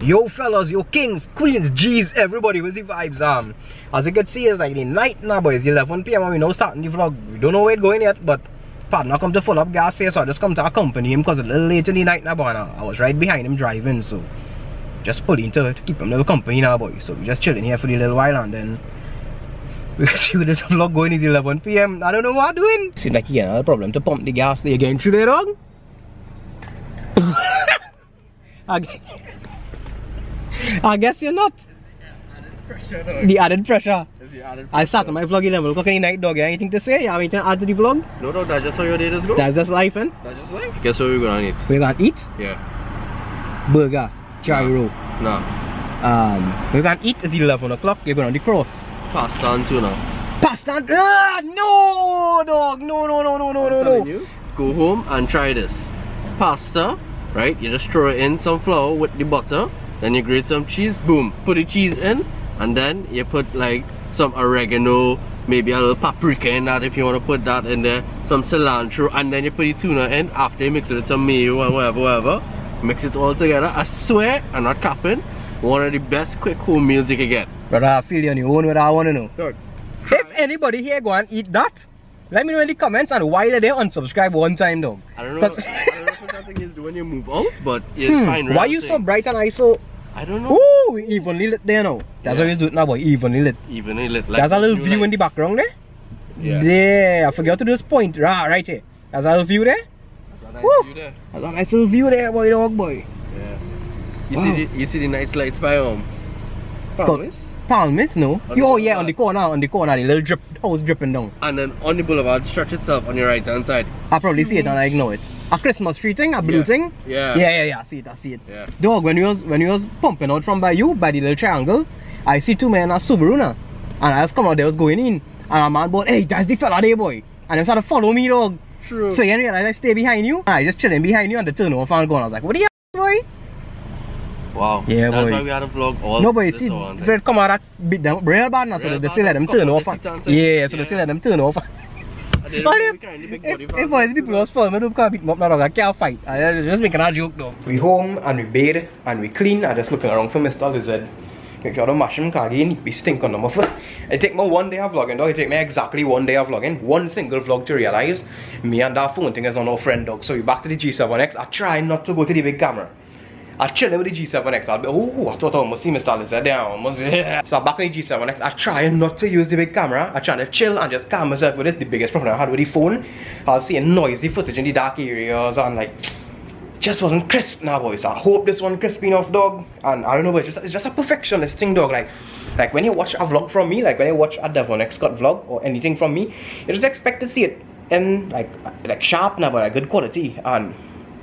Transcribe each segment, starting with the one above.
Yo fellas, yo kings, queens, G's, everybody, where's the vibes? Um, as you can see, it's like the night now, boys. 11 p.m. and we now starting the vlog. We don't know where it's going yet, but partner come to full up gas here, so I just come to accompany him because it's a little late in the night now. Now. I was right behind him driving, so just pulling to, to keep him little company now, boy. So we just chilling here for the little while and then we can see where this vlog going is 11 p.m. I don't know what I'm doing. Seems like you got a problem to pump the gas there again there, dog. Guess, I guess you're not. Pressure, The added pressure. the added pressure. I started my vlog 11 o'clock any night, dog. Anything to say? Have anything to add to the vlog? No, no, that's just how your day does go. That's just life, and That's just like. Guess what we're gonna eat? we're gonna eat Yeah. burger, gyro. Nah. Um, we're gonna eat is 11 o'clock. You're going on the cross. Pasta and tuna. Pasta. and- Ah, no, dog. No, no, no, no, no, I'm no, no. you, go home and try this. Pasta, right? You just throw in some flour with the butter, then you grate some cheese, boom, put the cheese in, and then you put like some oregano, maybe a little paprika in that if you want to put that in there, some cilantro, and then you put the tuna in after you mix it with some mayo and whatever, whatever. Mix it all together. I swear, I'm not capping. One of the best quick home meals you can get. Brother, I feel you on your own what I wanna know. Dog, If anybody here go and eat that, let me know in the comments and why they unsubscribe one time, dog. I don't know. I don't know what that thing is when you move out, but it's Hmm, fine. why you so bright and I so I don't know. Ooh, evenly lit there now. That's Yeah. how you do it now, boy. Evenly lit. Even a little. Like There's a little view in the background there. Yeah. There, I forgot to do this point. Right, right here. There's a little view there. That's a nice Woo. view there. There's a nice little view there, boy, dog, boy. Yeah. You Wow. see the you see the nice lights by um. Promise? Palmis, no? On oh, yeah, on the corner, on the corner, the little drip, house dripping down. And then on the boulevard, stretch itself on your right hand side. I probably see it and I ignore it. A Christmas tree thing, a blue Yeah. thing. Yeah. Yeah, yeah, yeah. I see it, I see it. Yeah. Dog, when we was when we was pumping out from by you, by the little triangle, I see two men a Subaru now. And I just come out there, was going in. And a man bought, hey, that's the fella there, boy. And they started to follow me, dog. True. So you realize I stay behind you? I just chilling behind you and the turn off and going. I was like, what are you boy? wow. Yeah, That's boy. why we had a vlog all. No, but you see, and eh? if come out beat them real bad now, so they bad still let them turn off. on, and- the seats and Yeah, so they still let them turn off. And they But if, really carry the big if, body if, parts if people too, was falling, I don't can't beat them up now, dog. I can't fight. Ah, I I just making a joke though. We home and we bathe and we clean. I just looking around for Mr. Lizard. You gotta mash him, cause again, we stink on them. It take me one day of vlogging, dog. It take me exactly one day of vlogging, one single vlog to realize me and that phone thing is on our friend, dog. So we back to the G7X. I try not to go to the big camera. I with the G7X. I'll be, oh, I thought I almost see. Lizard there. I Almost, yeah. So back on the G7X. I try not to use the big camera. I try to chill and just calm myself with this. The biggest problem I had with the phone. I was seeing noisy footage in the dark areas and like, just wasn't crisp now, boys. I hope this one crisp enough, dog. And I don't know, but it's just, it's just a perfectionist thing, dog. Like, like when you watch a vlog from me, like when you watch a Devon X Scott vlog or anything from me, you just expect to see it in like like sharp now, but like good quality. And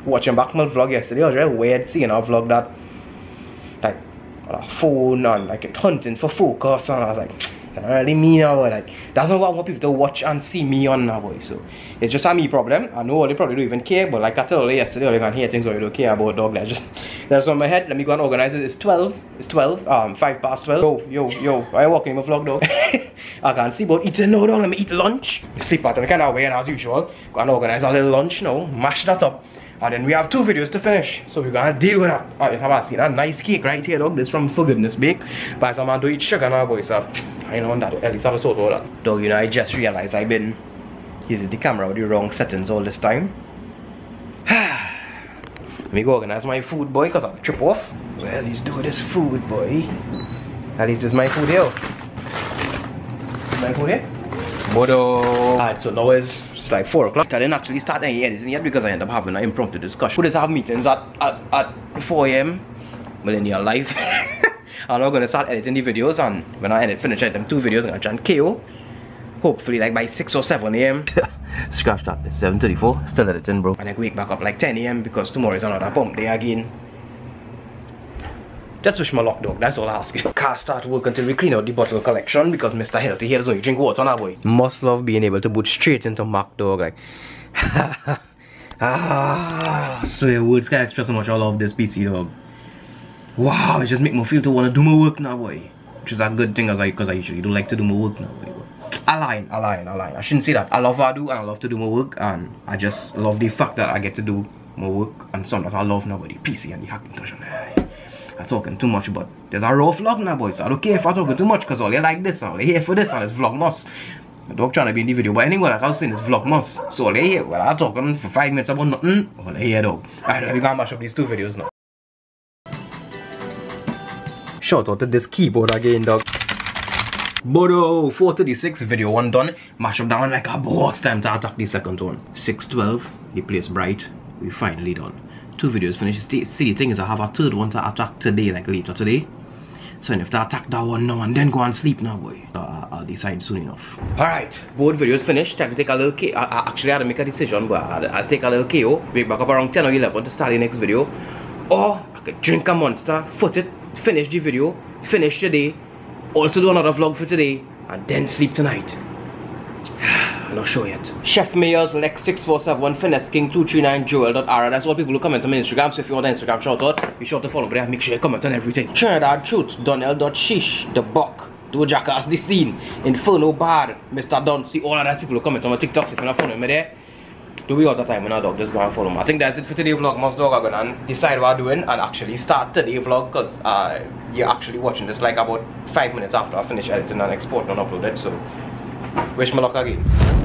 watching back my vlog yesterday, it was really weird seeing a vlog that like on a phone and like hunting for focus and I was like that don't really me now like that's not what I want people to watch and see me on now boy. So it's just a me problem. I know they probably don't even care but like I told you yesterday you can hear things or you don't care about dog. That's just that's on my head. Let me go and organize it. It's 12 it's 12 um 5 past 12 yo yo yo I walking in my vlog dog? I can't see about eating no dog. Let me eat lunch. Sleep pattern kind of weird as usual. Go and organize a little lunch now mash that up and then we have two videos to finish, so we're gonna deal with that. Alright, have I seen that nice cake right here, dog? This from Forgiveness Bake. By some man to eat sugar now, boy, so I know that. At least I have a sort of that. Dog, you know, I just realized I've been using the camera with the wrong settings all this time. Let me go organize my food, boy, because I'll trip off. Well, let's do this food, boy. At least it's my food here. My food here? Modo. Alright, so now it's, it's like 4 o'clock. I didn't actually start any editing yet because I ended up having an impromptu discussion. We just have meetings at, at, at 4 a.m. Millennial Life. I'm not gonna start editing the videos and when I edit finish editing two videos, I'm gonna try and KO. Hopefully like by 6 or 7 a.m. Scratch that, it's 7.34, still editing bro. And I wake back up like 10 a.m. because tomorrow is another pump day again. Just wish my luck, dog. That's all I ask. Can't start work until we clean out the bottle collection because Mr. Healthy here doesn't only drink water now, boy. Must love being able to boot straight into Mac, dog. Like, ah, so your words can't express how much I love this PC, dog. Wow, it just make me feel to want to do my work now, boy. Which is a good thing, as I, because I usually don't like to do my work now, boy. I lie, I lie, I lie. I shouldn't say that. I love what I do and I love to do my work and I just love the fact that I get to do my work and something that I love now, boy. The PC and the Hackintosh and I'm talking too much, but there's a raw vlog now, boys. I don't care if I'm talking too much, because all you like this, all you here for this, and it's vlogmas. My dog trying to be in the video, but anyway, like I was saying, it's vlogmas. So all you here, well, I'm talking for five minutes about nothing, all you here, dog. Alright, let me go and mash up these two videos now. Shout out to this keyboard again, dog. Bodo 436 video one done. Mash up one like a boss. Time to attack the second one. 612, the place bright. We finally done. Two videos finished. See, the thing is I have a third one to attack today, like later today. So if I attack that one now and then go and sleep now, boy. I'll decide soon enough. Alright, both videos finished. Time to take a little KO. I, I actually had to make a decision, but I, will take a little KO. Wake back up around 10 or 11 to start the next video. Or I could drink a monster, foot it, finish the video, finish today, also do another vlog for today, and then sleep tonight. Not sure yet. Chef Mayors, Lex 647, Finesse King 239 Joel.ara. That's what people who comment on my Instagram. So if you want an Instagram shout out, be sure to follow there. Make sure you comment on everything. Trinidad Truth, Donnell.shish, The Buck, Do Jackass, The Scene, Inferno Bad, Mr. Don. See all of those people who comment on my TikTok. If you're not following me there, do we all the time when I dog just go and follow me. I think that's it for today's vlog. Most dog are gonna decide what I'm doing and actually start today's vlog because uh, you're actually watching this like about 5 minutes after I finish editing and exporting and upload it. So wish me luck again.